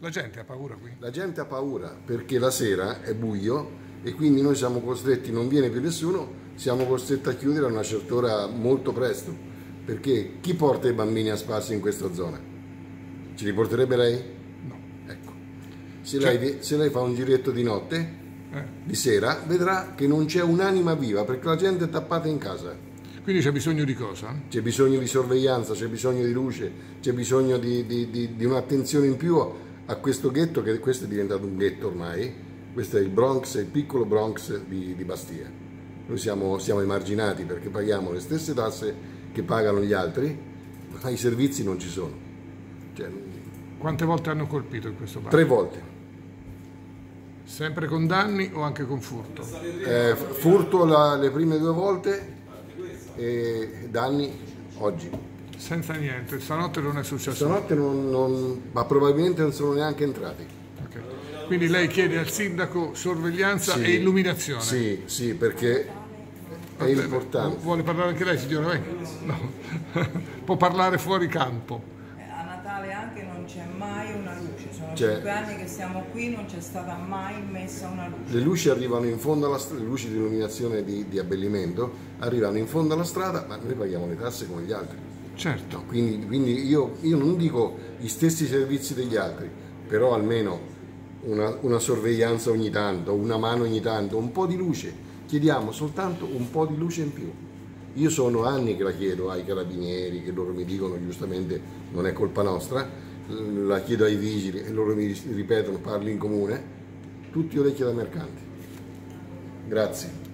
La gente ha paura qui? La gente ha paura perché la sera è buio e quindi noi siamo costretti, non viene più nessuno, siamo costretti a chiudere a una certa ora molto presto. Perché chi porta i bambini a spasso in questa zona? Ce li porterebbe lei? No. Ecco. Se, Cioè- lei, se lei fa un giretto di notte, Eh. di sera, vedrà che non c'è un'anima viva perché la gente è tappata in casa. Quindi c'è bisogno di cosa? C'è bisogno di sorveglianza, c'è bisogno di luce, c'è bisogno di, di- di- di un'attenzione in più a questo ghetto, che questo è diventato un ghetto ormai. Questo è il Bronx, il piccolo Bronx di, di Bastia. Noi siamo, siamo emarginati perché paghiamo le stesse tasse che pagano gli altri, ma i servizi non ci sono. Cioè, Quante volte hanno colpito in questo bar? tre volte. Sempre con danni o anche con furto? Eh, furto la- le prime due volte e danni oggi. Senza niente, stanotte non è successo. Stanotte non, non- ma probabilmente non sono neanche entrati. Ok. Quindi lei chiede al sindaco sorveglianza Sì. e illuminazione. Sì, sì, perché è Vabbè, importante. Vuole parlare anche lei, signora? Venga. No. Può parlare fuori campo. Eh, A Natale anche non c'è mai una luce, sono cinque anni che siamo qui, non c'è stata mai messa una luce. Le luci arrivano in fondo alla strada, le luci di illuminazione di, di abbellimento arrivano in fondo alla strada, ma noi paghiamo le tasse come gli altri. Certo. Quindi, quindi io, io non dico gli stessi servizi degli altri, però almeno una, una sorveglianza ogni tanto, una mano ogni tanto, un po' di luce. Chiediamo soltanto un po' di luce in più. Io sono anni che la chiedo ai carabinieri, che loro mi dicono giustamente non è colpa nostra, la chiedo ai vigili e loro mi ripetono parli in comune, tutti orecchie da mercanti. Grazie.